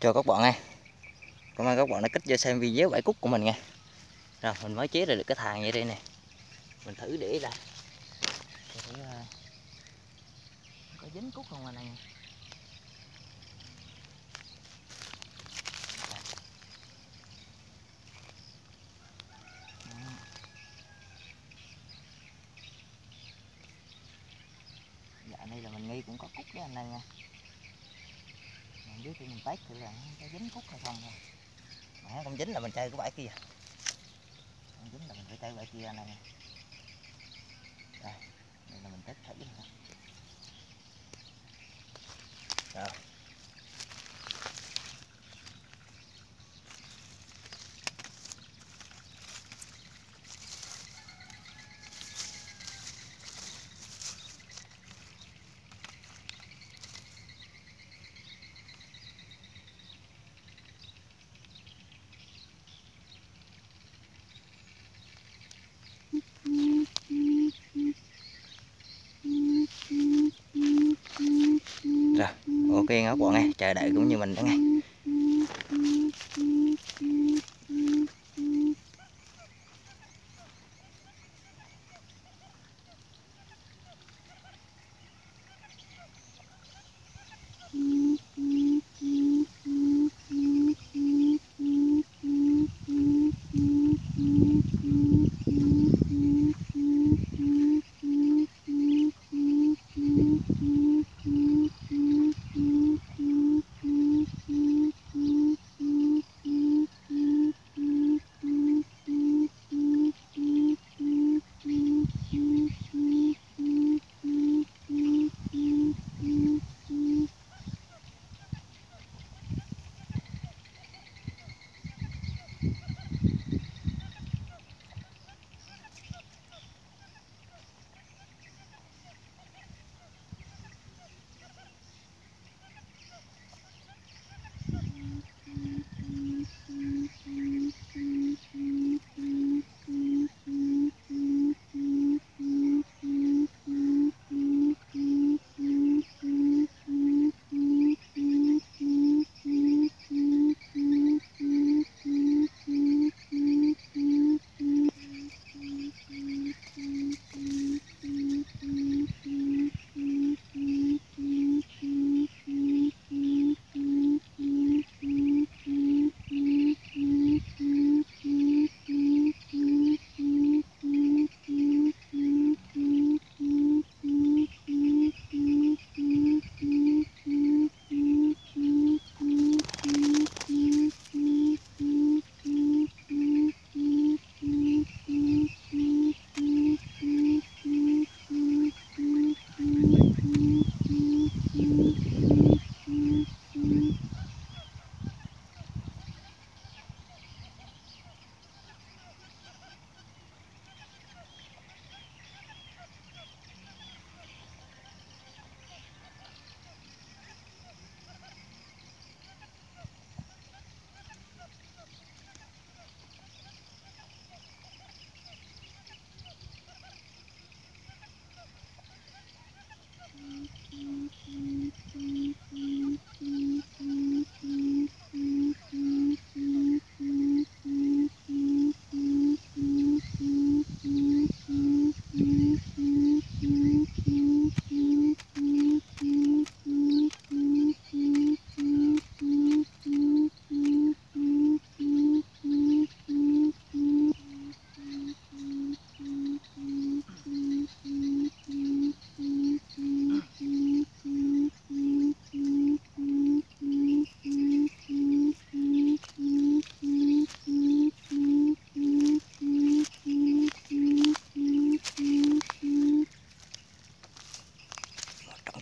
cho các bạn nha, cảm ơn các bạn đã kích cho xem video bãi cúc của mình nha. Rồi mình mới chế ra được cái thằng vậy đây nè. Mình thử để là thử uh, có dính cúc không anh này dạ đây là mình nghi cũng có cúc đấy anh em nha mình biết mình test thử là nó dính cúc hay không thôi. Mà không dính là mình chơi cái bãi kia. Không dính là mình phải chơi bãi kia này đây đây là mình test thử rồi. Quen các bạn nghe chờ đợi cũng như mình đó nghe.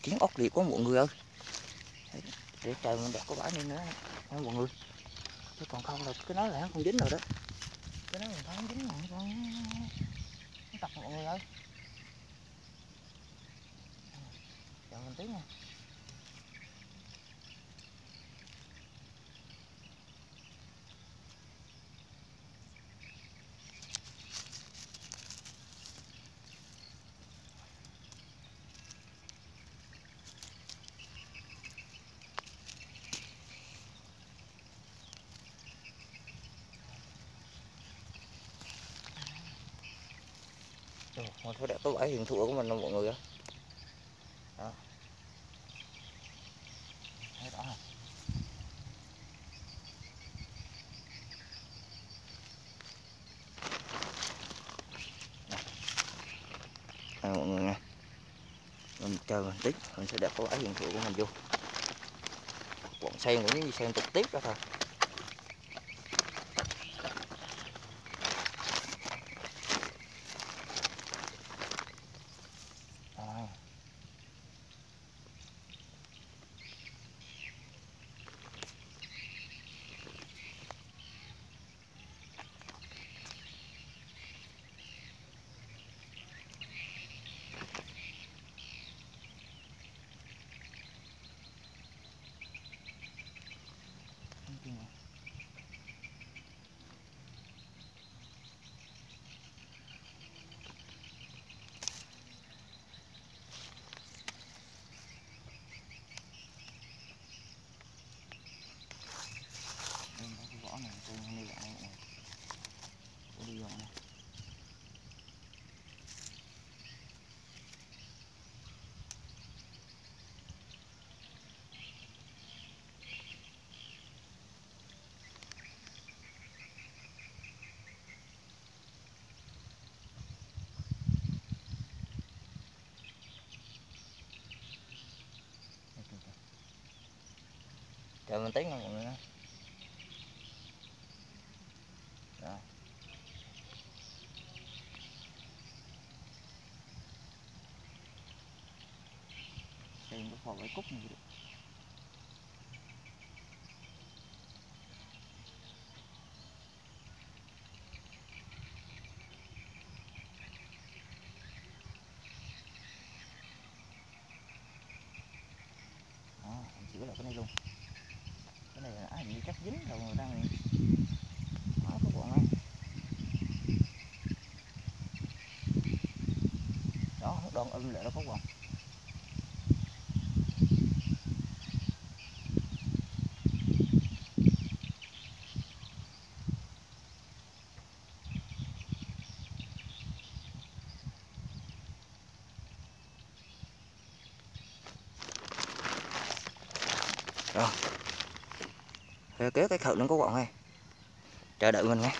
Tiếng ốc liệt quá mọi người ơi. Để trời mình đẹp có bãi đi nữa. Nha mọi người. Chứ còn không là cái nói là nó không dính rồi đó. Cái nói mình không dính rồi. Con nó tập mọi người ơi chờ mình tí nha. Một đẹp có bãi hình thụ của mình là mọi người đó. Thấy rõ không đây, mọi người nha mình chờ mình tích mình sẽ đẹp có bãi hình thụ của mình vô. Bọn sen cũng như sen trực tiếp đó thôi Đó. Không tin rồi. Đây có cái vỏ này tôi không đi lại mọi người tôi đi vào này Đây, kìa, kìa chờ mình tí nha mọi người nha Đó. tìm cái phòng cái cúc này được. Đó, mình chỉ là cái này luôn hình như chắc dính rồi người ta này bỏ cái quần lên. Đó đoạn âm lại đó có quần. Kéo cái khẩu nó các bạn ơi chờ đợi mình nghe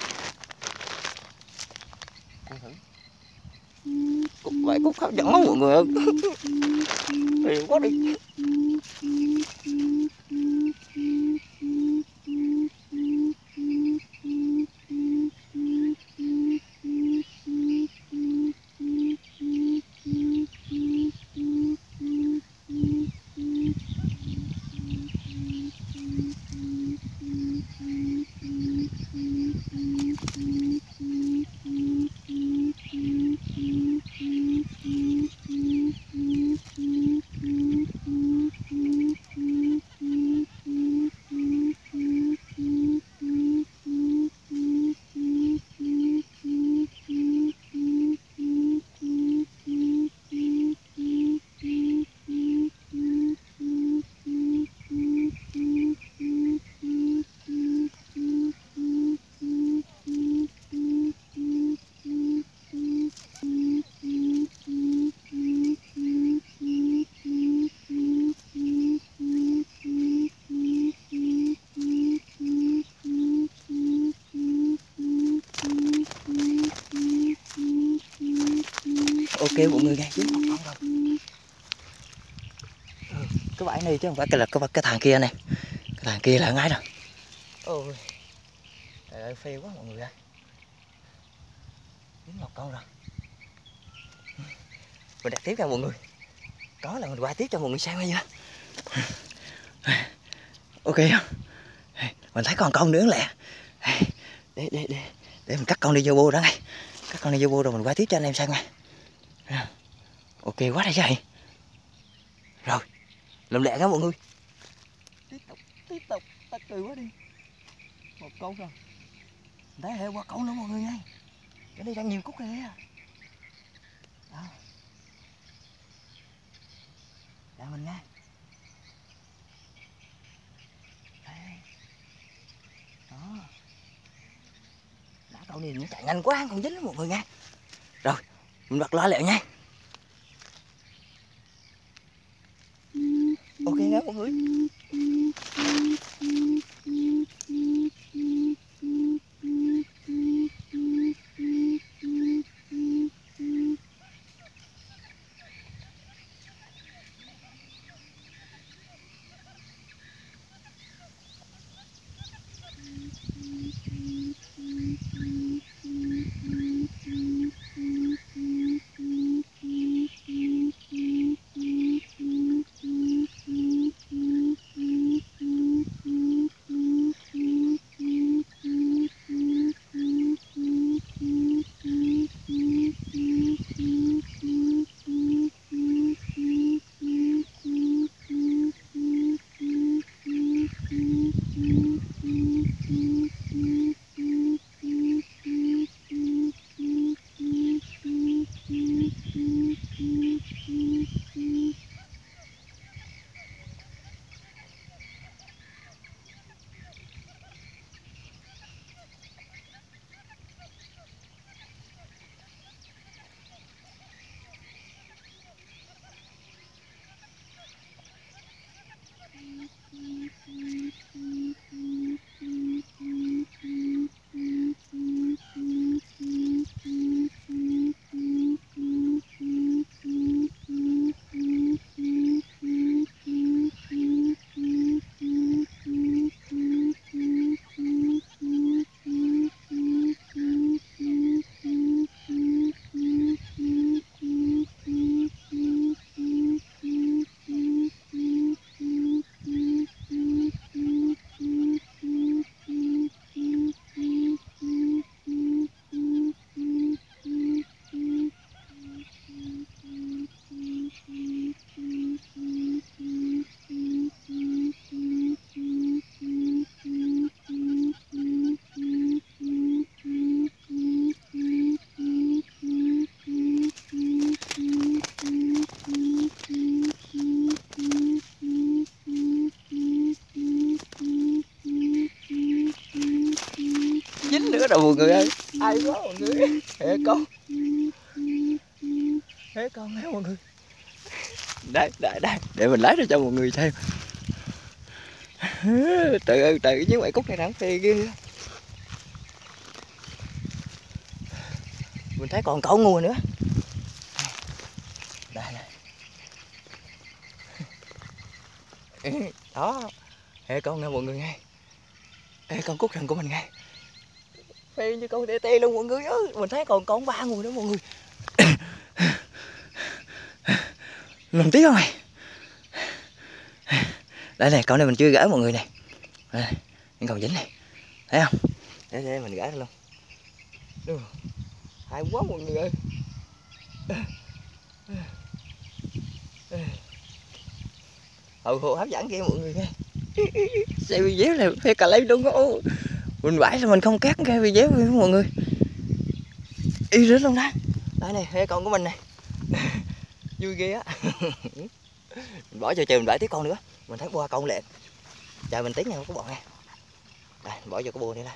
cục vậy cục hấp dẫn lắm mọi người ơi. Quá đi. Ok mọi người nghe dính một con rồi Ừ, cái bãi này chứ không phải cái là cái, cái thằng kia này. Cái thằng kia là ngay rồi ôi trời ơi phê quá mọi người ơi. Dính một con rồi. Mình đặt tiếp ra mọi người. Có là mình qua tiếp cho mọi người xem bây giờ ok không? Mình thấy còn con nữa lẹ. Để để để để mình cắt con đi vô bô đó ngay. Cắt con đi vô bô rồi mình qua tiếp cho anh em xem ngay ok quá đây vậy rồi làm lẹ các mọi người. Tiếp tục tiếp tục, ta cười quá đi. Một câu rồi. Thấy hệ qua câu nữa mọi người nha. Cái đây đang nhiều cúc kìa đó. Để mình nha. Đó. Đã câu này nó chạy nhanh quá còn dính lắm mọi người nha. Rồi mình bật loa lẹo nha. Ok nhé mọi người nữa rồi mọi người ơi. Ai quá mọi người. Hễ con. Hễ con hễ mọi người. Đây đây đây. Để mình lấy ra cho mọi người xem. Ơi trời với ngoại cúc này đáng phê ghê. Mình thấy còn cậu ngùa nữa. Đây này đó. Hễ con nghe mọi người nghe. Ê, con cút rừng của mình nghe phê như con tê tê luôn mọi người ơi. Mình thấy còn con ba người nữa mọi người. Làm tiếc không mày đây này con này mình chưa gửi mọi người này. Đây những còn dính này. Thấy không? Để, để mình gửi luôn. Đúng. hay quá mọi người ơi. Hậu hộ hấp dẫn kia mọi người nghe xem video này phê cà lấy luôn á mình bãi là mình không cắt cái video với mọi người. Y rít luôn đó đây này phê con của mình này. Vui ghê á. Mình bỏ cho trời mình bãi tiếp con nữa. Mình thấy qua con lẹ chờ mình tiến nhau có bọn này đây mình bỏ vô cái bùa này đây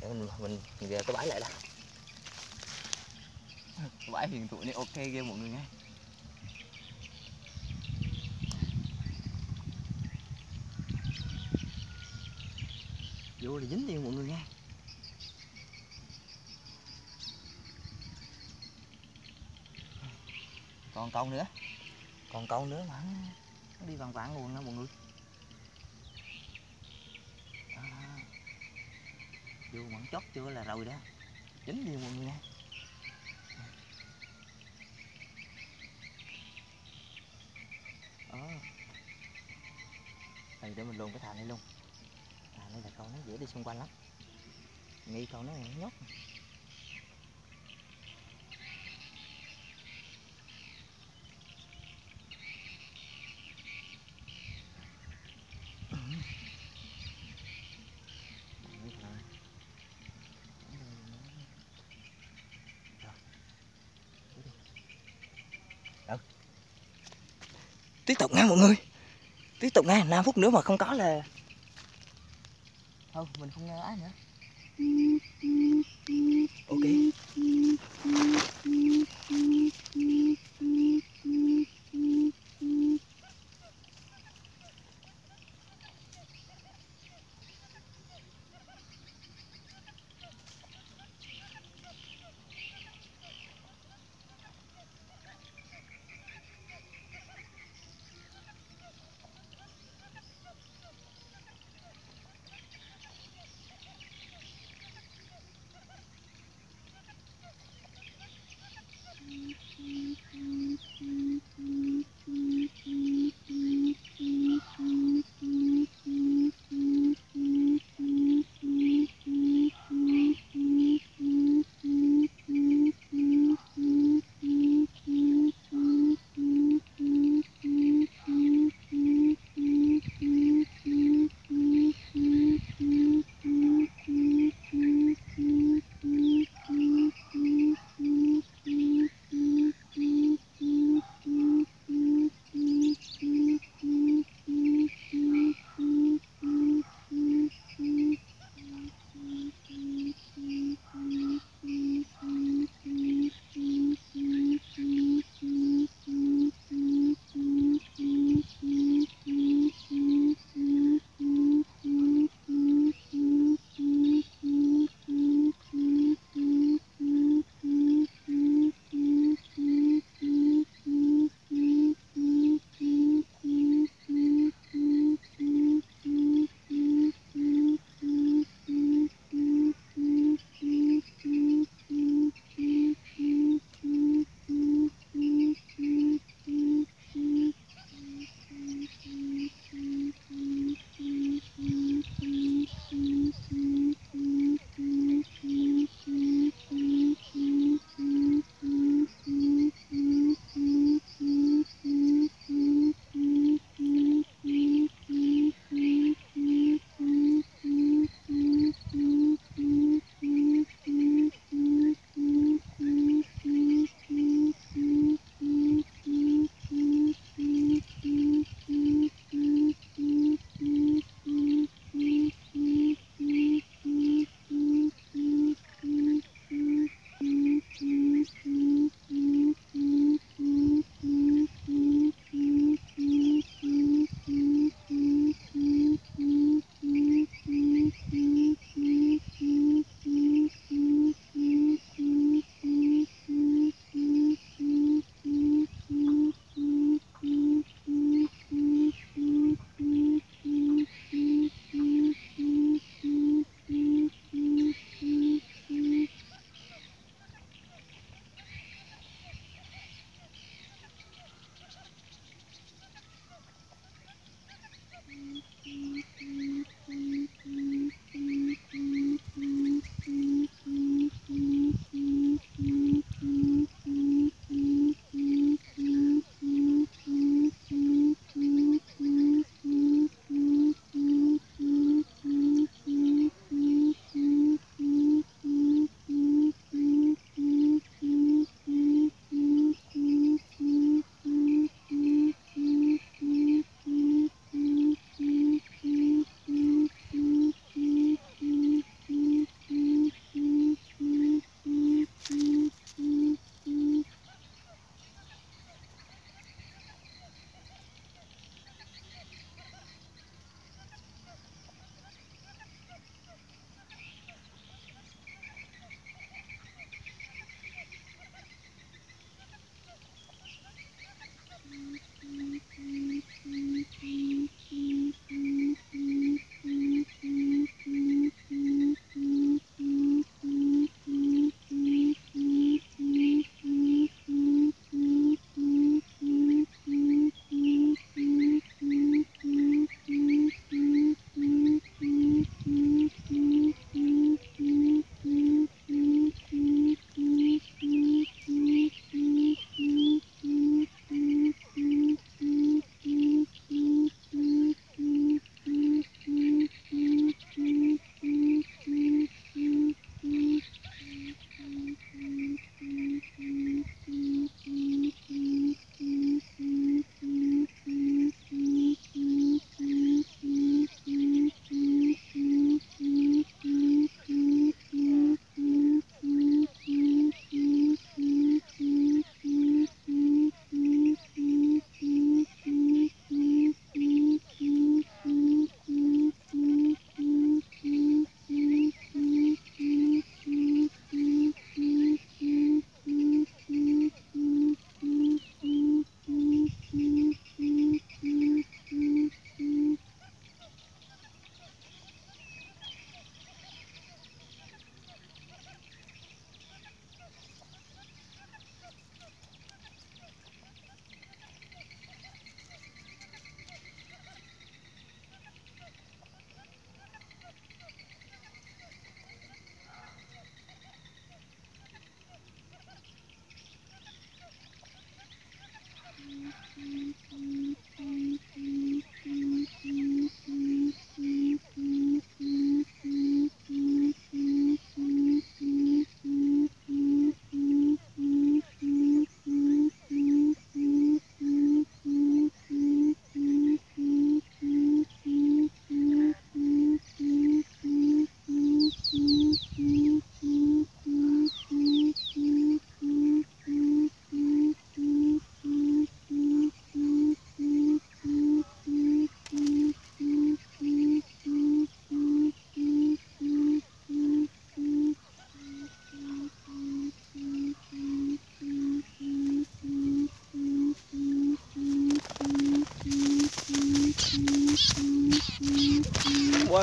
để mình mình, mình về cái bãi lại đây. Bãi huyền tụ này ok ghê mọi người nghe vô là dính liền mọi người nha. Còn câu nữa? Còn câu nữa mà. Nó đi vàng vàng luôn đó mọi người. Đó. vô mặn chót chưa là rồi đó. Dính liền mọi người nha. Đó đây để mình luồn cái thà này luôn à là con nó dễ đi xung quanh lắm. Nghĩ con nó nhốt tiếp tục nha mọi người. Tiếp tục nha 5 phút nữa mà không có là thôi mình không nghe ai nữa. Ừ.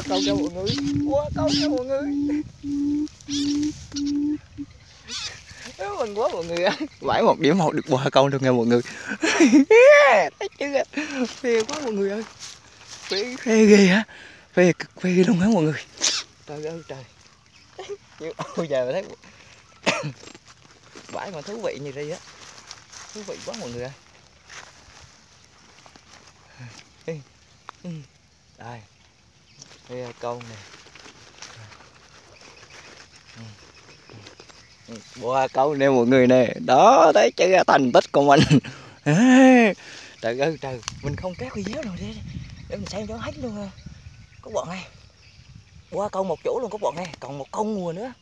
câu cho mọi người. Quá câu cho mọi người. Mình quá mọi người bảy một điểm một được qua câu được nghe mọi người. Thấy chưa? Phê quá mọi người ơi. Phê. Phê ghê hả phê cực phê luôn hả mọi người. Trời ơi trời. Ôi giờ thấy bãi mà thú vị như đây á. Thú vị quá mọi người ơi. Đây đây câu này qua câu nè, mọi người nè. Đó, thấy chứ thành tích của mình. Trời ơi, trời. Mình không cắt video nào đi. Để mình xem cho hết luôn à. có bọn này qua câu một chỗ luôn, có bọn này còn một con mùa nữa.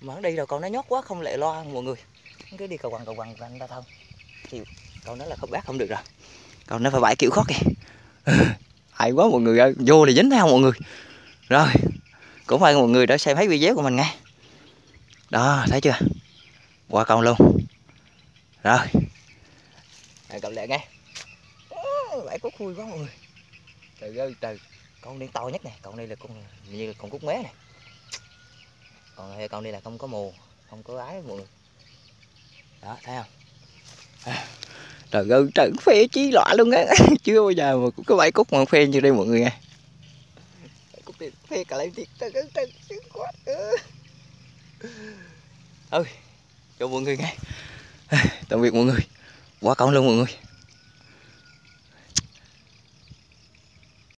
Mà nó đi rồi còn nó nhót quá, không lệ lo mọi người. Cứ đi cầu quằn cầu quằn anh ta thông chịu. Câu nó là không bác không được rồi. Còn nó phải bãi kiểu khó kìa. hay quá mọi người ơi. Vô thì dính thấy không mọi người. Rồi cũng phải mọi người đã xem thấy video của mình nghe đó thấy chưa? Qua con luôn. Rồi. À, cầm lại nghe. Bãi cúc khui quá mọi người. Trời ơi trời. Con đi to nhất nè. Con đây là con như là con cúc mé này còn con đây là không có mù không có ái mọi người. Đó thấy không? À, trời ơi, trời, phê chí lọa luôn á. Chưa bao giờ mà cũng có bảy cúc mà phê như đây mọi người à. nghe cúc phê cả lên thiệt. Trời ơi, trời quá. Ừ. Ơi cho mọi người nghe. Tạm biệt mọi người. Quá công luôn mọi người.